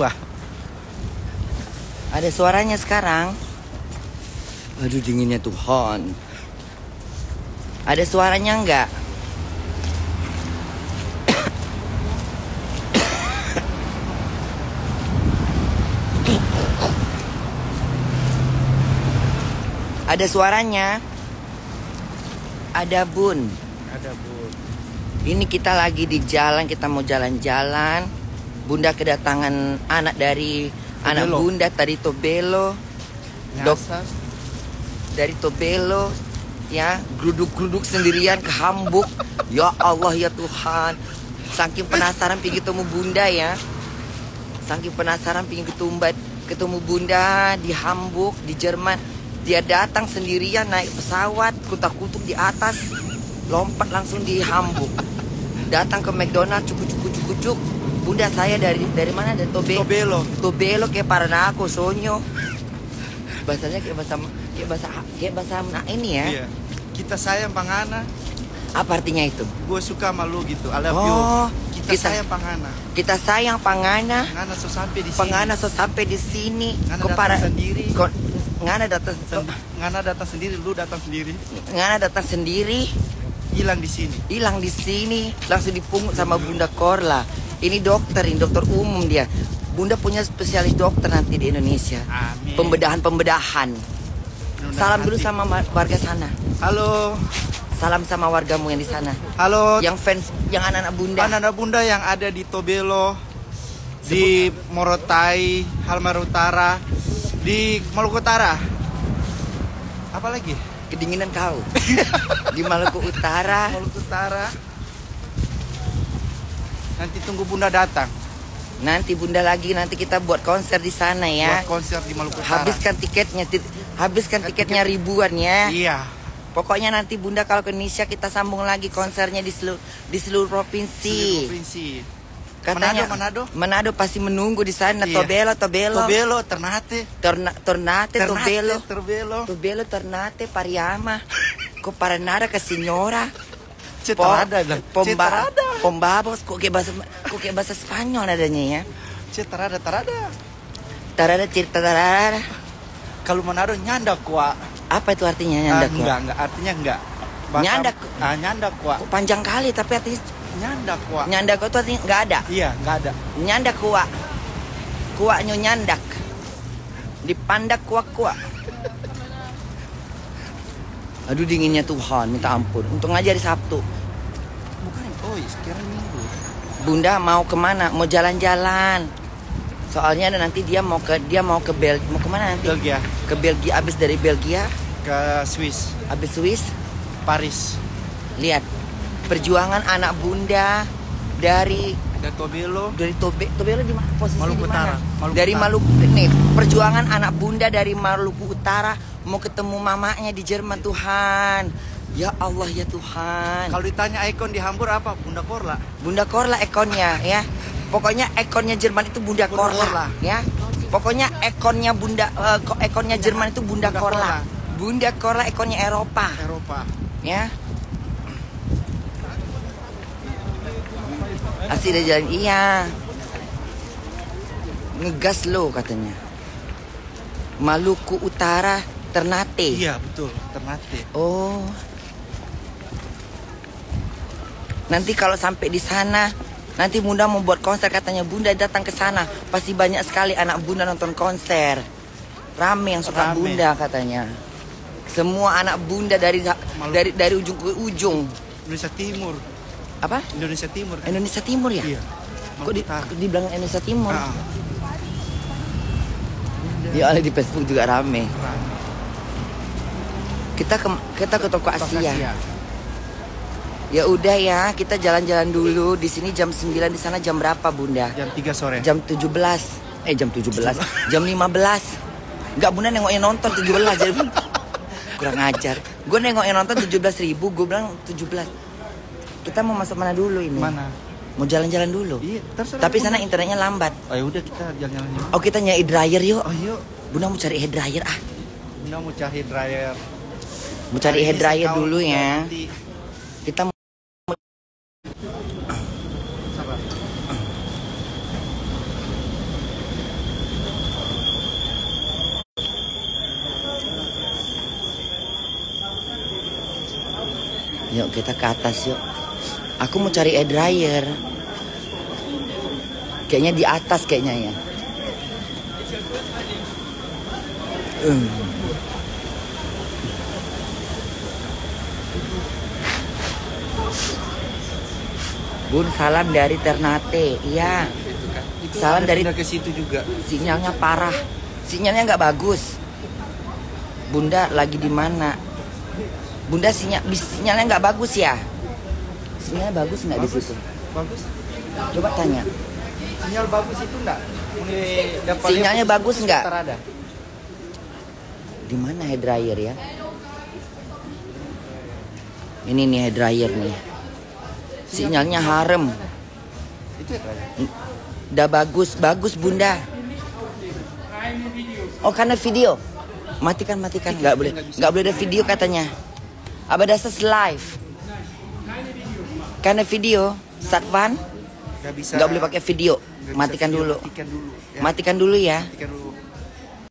dua. Ada suaranya sekarang. Aduh dinginnya Tuhan. Ada suaranya enggak? Ada suaranya. Ada bun. Ada bu. Ini kita lagi di jalan, kita mau jalan-jalan. Bunda kedatangan anak dari anak Tobelo. bunda dari Tobelo. Dok, Nyasar. dari Tobelo ya. Geruduk-geruduk sendirian ke Hambuk. Ya Allah ya Tuhan. Saking penasaran pingin ketemu bunda ya. Saking penasaran pingin ketemu ketemu bunda di Hambuk di Jerman. Dia datang sendirian naik pesawat kutak-kutuk di atas lompat langsung di Hambuk. Datang ke McDonald cukup cukup cukup cuk bunda saya dari dari mana dari Tobelo Tobelo. Tobelo kayak Paranako Sonyo bahasanya kayak bahasa kayak bahasa kayak bahasa nah ini ya Iya. Kita sayang Pangana. apa artinya itu Gue suka sama lu gitu. I love Oh, you. Kita, kita- sayang Pangana. kita sayang pangana Pangana so sampai di sini. pangana so sampai di sini Ngana datang para sendiri. kok ngana datang Sen- Ngana datang sendiri, lu datang sendiri. ngana datang sendiri Hilang di sini. hilang di sini langsung dipungut sama Bunda Korla ini dokter ini dokter umum dia Bunda punya spesialis dokter nanti di Indonesia Amin. pembedahan pembedahan Mudah-mudahan salam dulu sama ma- warga sana Halo. salam sama wargamu yang di sana Halo. yang fans yang anak-anak Bunda Anak-anak bunda yang ada di Tobelo, di Morotai, Halmar Utara, di Maluku Utara. Apa lagi? kedinginan kau di Maluku Utara Maluku Utara. Nanti tunggu bunda datang. nanti bunda lagi nanti kita buat konser di sana ya Buat konser di Maluku Utara. habiskan tiketnya ti- habiskan tiketnya ribuan ya Iya. pokoknya nanti bunda kalau ke Indonesia kita sambung lagi konsernya di seluruh di seluruh provinsi Seluruh provinsi. katanya Manado, Manado pasti menunggu di sana Iya. Tobelo Tobelo Tobelo, Ternate. Torna, Tornate Ternate, Tobelo Tobelo. Tobelo Ternate Pariama kok para nada ke signora Cetarada. Pomba, Cetarada. Pombabos kok kayak bahasa kok kayak bahasa Spanyol adanya ya Cetarada, tarada. Tarada cerita tarada Kalau Manado nyanda kuat. apa itu artinya Ah, nyanda enggak, enggak. Artinya enggak. Bahasa- Nyandak. Ah, nyandak kuat. Kok panjang kali tapi artinya Nyandak kuat. nyandak itu artinya nggak ada Iya, enggak ada. nyandak kuak kuaknya nyandak dipandak kuak aduh dinginnya Tuhan minta ampun untung aja hari Sabtu. Oh, minggu. Bunda mau ke mana mau jalan-jalan soalnya nanti dia mau ke dia mau ke Bel mau ke mana nanti Belgia ke Belgia abis dari Belgia ke Swiss, abis Swiss Paris, lihat perjuangan anak bunda dari dan Tobelo. dari Tobe Tobelo di mana posisi Maluku di mana? Utara. Maluku dari Utara. Maluku nih perjuangan anak bunda dari Maluku Utara mau ketemu mamanya di Jerman Tuhan ya Allah ya Tuhan Kalau ditanya ikon di Hamburg apa? Bunda Korla. Bunda Korla ekonnya ya pokoknya ekonnya Jerman itu Bunda, Bunda Korla, Korla. ya pokoknya ekonnya Bunda eh, ko- ekonnya Jerman itu Bunda, Bunda Korla. Korla. Bunda Korla ekonnya Eropa Eropa. ya Asli dia jalan iya ngegas lo katanya Maluku Utara Ternate Iya, betul. Ternate. oh nanti kalau sampai di sana nanti bunda mau buat konser katanya bunda datang ke sana pasti banyak sekali anak bunda nonton konser rame yang suka Rame. bunda katanya semua anak bunda dari dari dari ujung ke ujung Indonesia Timur. apa Indonesia Timur. kan? Indonesia Timur ya Iya. kok di, dibilang Indonesia Timur Ah, ya oleh di Facebook juga rame Rame. kita ke kita ke toko Asia Asia. Ya udah ya kita jalan-jalan dulu di sini jam 9 di sana jam berapa bunda Jam 3 sore. jam 17 eh jam 17 jam 15 nggak bunda nengok yang nonton 17 jadi kurang ajar gue nengok yang nonton 17 ribu gue bilang 17 kita mau masuk mana dulu ini Mana? mau jalan-jalan dulu Iya, terserah. tapi sana internetnya lambat Oh, ya udah kita jalan-jalan oh kita nyari dryer yuk Oh, yuk. bunda mau cari hair dryer ah Bunda mau cari dryer. mau cari hair dryer dulu ya kita. Yuk kita ke atas yuk. Aku mau cari air dryer. Kayaknya di atas kayaknya ya. hmm. Bun salam dari Ternate. Iya. Itu kan. Itu Salam dari- ke situ juga. Sinyalnya parah. Sinyalnya nggak bagus. Bunda lagi di mana? Bunda sinyal sinyalnya nggak bagus ya? Sinyalnya bagus nggak di situ? Bagus. Coba tanya. Sinyal bagus itu enggak? Sinyalnya bagus nggak? Di mana hair dryer ya? Ini nih hair dryer nih. Sinyalnya harem. Itu ya. Udah bagus, bagus bunda. Oh karena video. Matikan, matikan. Nggak boleh, nggak boleh ada video katanya. Apa dasar live? Karena video, Satvan Nggak boleh pakai video. Matikan dulu. Matikan dulu. ya.